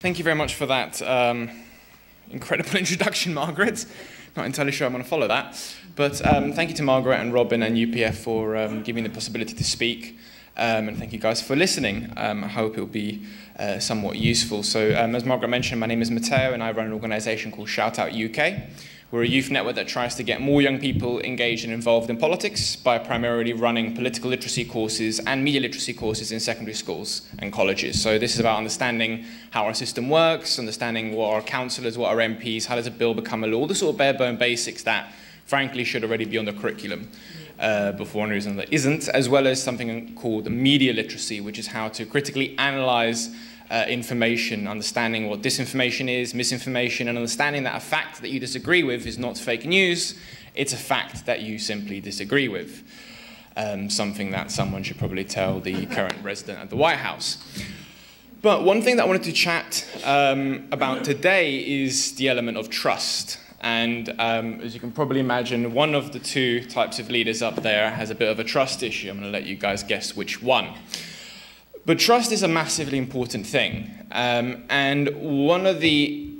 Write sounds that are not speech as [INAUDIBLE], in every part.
Thank you very much for that um, incredible [LAUGHS] introduction, Margaret. Not entirely sure I'm going to follow that. But um, thank you to Margaret and Robin and UPF for um, giving me the possibility to speak. Um, and thank you guys for listening. Um, I hope it will be uh, somewhat useful. So, um, as Margaret mentioned, my name is Matteo and I run an organisation called Shout Out UK. We're a youth network that tries to get more young people engaged and involved in politics by primarily running political literacy courses and media literacy courses in secondary schools and colleges. So this is about understanding how our system works, understanding what our councillors, what our MPs, how does a bill become a law, the sort of bare bone basics that frankly should already be on the curriculum. Uh, before one reason that isn't, as well as something called media literacy, which is how to critically analyze uh, information, understanding what disinformation is, misinformation, and understanding that a fact that you disagree with is not fake news, it's a fact that you simply disagree with. Um, something that someone should probably tell the current resident at the White House. But one thing that I wanted to chat um, about today is the element of trust. And um, as you can probably imagine, one of the two types of leaders up there has a bit of a trust issue. I'm going to let you guys guess which one. But trust is a massively important thing. Um, and one of the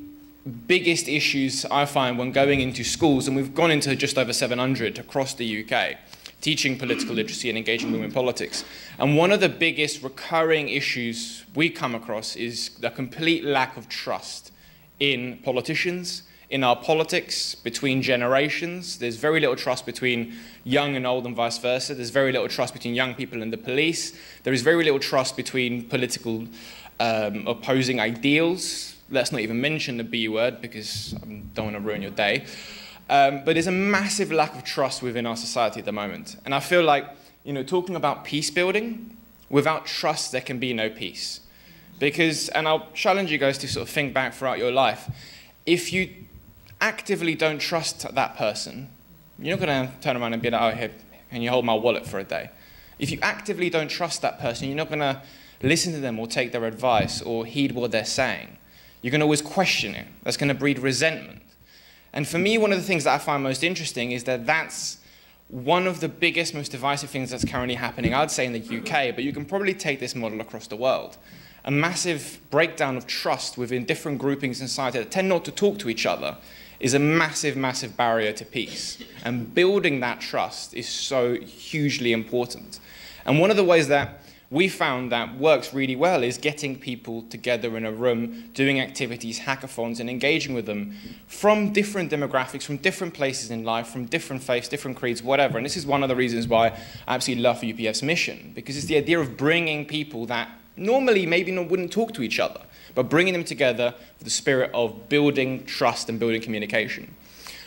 biggest issues I find when going into schools, and we've gone into just over 700 across the UK, teaching political literacy and engaging women in politics. And one of the biggest recurring issues we come across is the complete lack of trust in politicians in our politics between generations. There's very little trust between young and old and vice versa. There's very little trust between young people and the police. There is very little trust between political um, opposing ideals. Let's not even mention the B word because I don't want to ruin your day. Um, but there's a massive lack of trust within our society at the moment. And I feel like, you know, talking about peace building, without trust, there can be no peace. Because, and I'll challenge you guys to sort of think back throughout your life. If you actively don't trust that person, you're not going to turn around and be like, oh, here, can you hold my wallet for a day? If you actively don't trust that person, you're not going to listen to them or take their advice or heed what they're saying. You're going to always question it. That's going to breed resentment. And for me, one of the things that I find most interesting is that that's one of the biggest, most divisive things that's currently happening, I'd say, in the UK, but you can probably take this model across the world. A massive breakdown of trust within different groupings in society that tend not to talk to each other is a massive, massive barrier to peace. And building that trust is so hugely important. And one of the ways that we found that works really well is getting people together in a room, doing activities, hackathons, and engaging with them from different demographics, from different places in life, from different faiths, different creeds, whatever. And this is one of the reasons why I absolutely love UPF's mission, because it's the idea of bringing people that normally maybe not, wouldn't talk to each other but bringing them together for the spirit of building trust and building communication.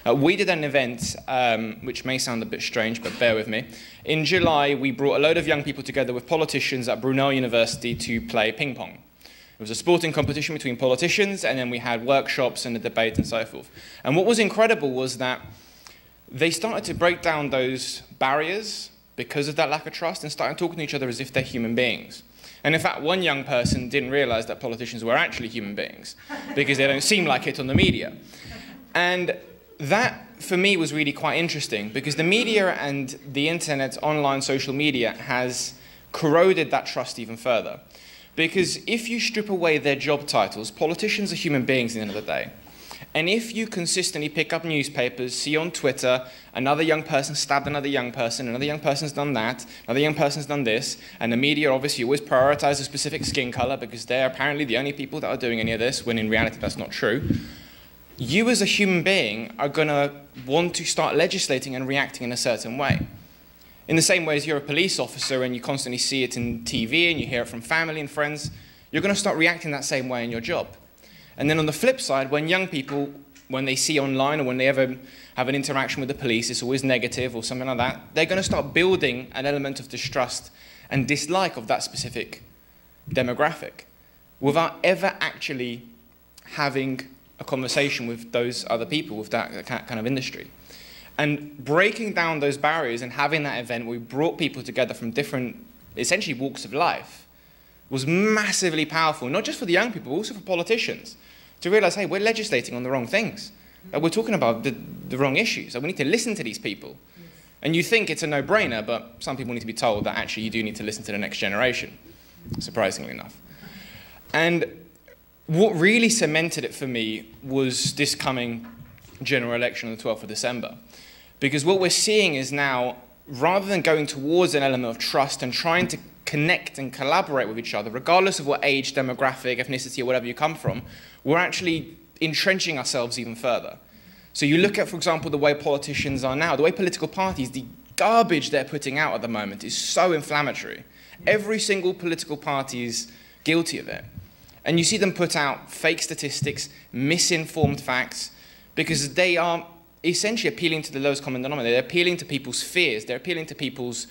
Uh, we did an event, um, which may sound a bit strange, but bear with me. In July, we brought a load of young people together with politicians at Brunel University to play ping pong. It was a sporting competition between politicians, and then we had workshops and a debate and so forth. And what was incredible was that they started to break down those barriers because of that lack of trust and started talking to each other as if they're human beings. And in fact, one young person didn't realize that politicians were actually human beings [LAUGHS] because they don't seem like it on the media. And that, for me, was really quite interesting because the media and the internet, online social media, has corroded that trust even further. Because if you strip away their job titles, politicians are human beings at the end of the day. And if you consistently pick up newspapers, see on Twitter, another young person stabbed another young person, another young person's done that, another young person's done this, and the media obviously always prioritize a specific skin color because they're apparently the only people that are doing any of this, when in reality that's not true. You as a human being are going to want to start legislating and reacting in a certain way. In the same way as you're a police officer and you constantly see it in TV and you hear it from family and friends, you're going to start reacting that same way in your job. And then on the flip side, when young people, when they see online or when they ever have an interaction with the police, it's always negative or something like that, they're going to start building an element of distrust and dislike of that specific demographic without ever actually having a conversation with those other people, with that kind of industry. And breaking down those barriers and having that event we brought people together from different, essentially, walks of life was massively powerful, not just for the young people, but also for politicians to realize, hey, we're legislating on the wrong things. we're talking about the, the wrong issues. we need to listen to these people. And you think it's a no-brainer, but some people need to be told that actually you do need to listen to the next generation, surprisingly enough. And what really cemented it for me was this coming general election on the 12th of December. Because what we're seeing is now, rather than going towards an element of trust and trying to connect and collaborate with each other, regardless of what age, demographic, ethnicity, or whatever you come from, we're actually entrenching ourselves even further. So you look at, for example, the way politicians are now, the way political parties, the garbage they're putting out at the moment is so inflammatory. Every single political party is guilty of it. And you see them put out fake statistics, misinformed facts, because they are essentially appealing to the lowest common denominator. They're appealing to people's fears. They're appealing to people's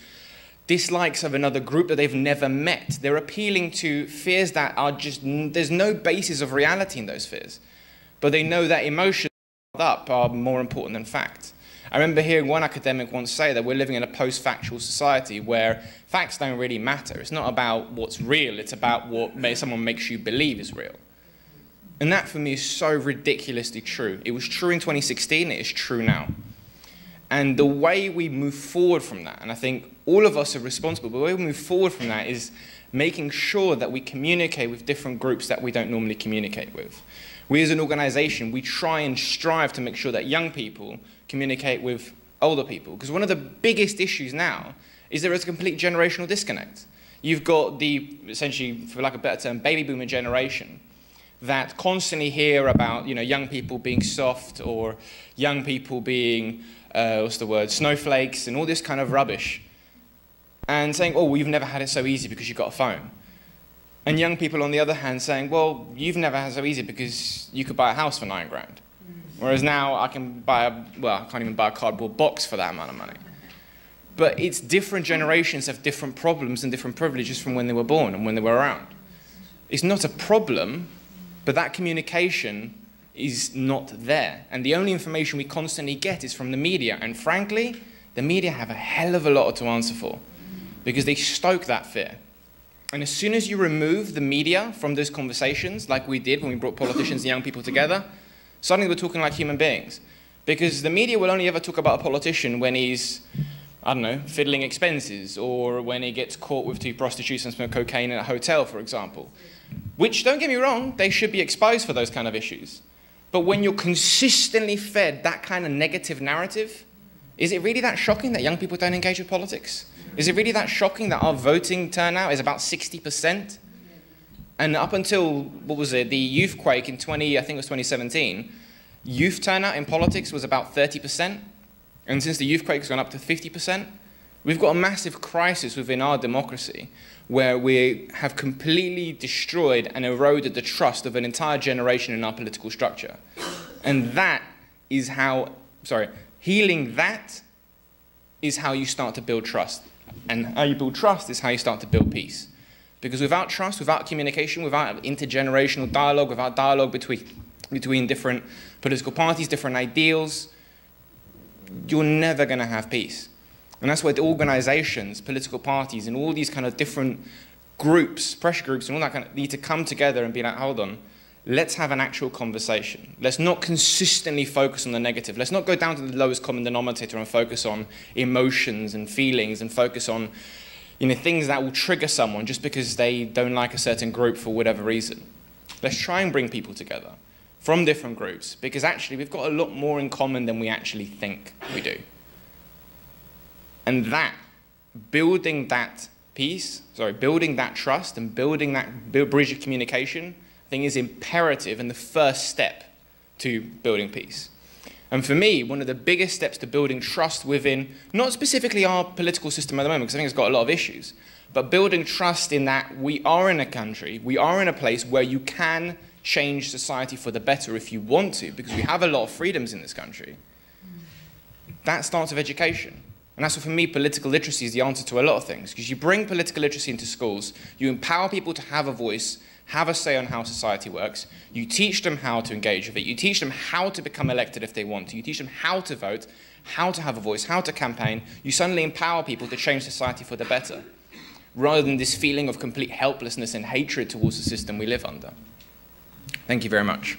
dislikes of another group that they've never met. They're appealing to fears that are just, there's no basis of reality in those fears. But they know that emotions up are more important than facts. I remember hearing one academic once say that we're living in a post-factual society where facts don't really matter. It's not about what's real, it's about what someone makes you believe is real. And that for me is so ridiculously true. It was true in 2016, it is true now. And the way we move forward from that, and I think all of us are responsible, but the way we move forward from that is making sure that we communicate with different groups that we don't normally communicate with. We as an organization, we try and strive to make sure that young people communicate with older people. Because one of the biggest issues now is there is a complete generational disconnect. You've got the, essentially, for lack of a better term, baby boomer generation that constantly hear about, you know, young people being soft or young people being, uh, what's the word, snowflakes and all this kind of rubbish. And saying, oh, well, you've never had it so easy because you've got a phone. And young people, on the other hand, saying, well, you've never had it so easy because you could buy a house for nine grand. Whereas now I can buy a, well, I can't even buy a cardboard box for that amount of money. But it's different generations have different problems and different privileges from when they were born and when they were around. It's not a problem, but that communication is not there. And the only information we constantly get is from the media. And frankly, the media have a hell of a lot to answer for because they stoke that fear. And as soon as you remove the media from those conversations, like we did when we brought politicians and young people together, Suddenly we're talking like human beings. Because the media will only ever talk about a politician when he's, I don't know, fiddling expenses or when he gets caught with two prostitutes and smoke cocaine in a hotel, for example. Which, don't get me wrong, they should be exposed for those kind of issues. But when you're consistently fed that kind of negative narrative, is it really that shocking that young people don't engage with politics? Is it really that shocking that our voting turnout is about 60%? And up until, what was it, the youth quake in 20, I think it was 2017, youth turnout in politics was about 30%. And since the youth quake has gone up to 50%, we've got a massive crisis within our democracy where we have completely destroyed and eroded the trust of an entire generation in our political structure. And that is how, sorry, healing that is how you start to build trust. And how you build trust is how you start to build peace. Because without trust, without communication, without intergenerational dialogue, without dialogue between, between different political parties, different ideals, you're never going to have peace. And that's where the organizations, political parties, and all these kind of different groups, pressure groups, and all that kind of need to come together and be like, hold on, let's have an actual conversation. Let's not consistently focus on the negative. Let's not go down to the lowest common denominator and focus on emotions and feelings and focus on you know, things that will trigger someone just because they don't like a certain group for whatever reason. Let's try and bring people together from different groups because actually we've got a lot more in common than we actually think we do. And that, building that peace, sorry, building that trust and building that bridge of communication, I think is imperative and the first step to building peace. And for me, one of the biggest steps to building trust within, not specifically our political system at the moment, because I think it's got a lot of issues, but building trust in that we are in a country, we are in a place where you can change society for the better if you want to, because we have a lot of freedoms in this country. That starts with education. And that's what, for me, political literacy is the answer to a lot of things. Because you bring political literacy into schools, you empower people to have a voice, have a say on how society works. You teach them how to engage with it. You teach them how to become elected if they want to. You teach them how to vote, how to have a voice, how to campaign. You suddenly empower people to change society for the better, rather than this feeling of complete helplessness and hatred towards the system we live under. Thank you very much.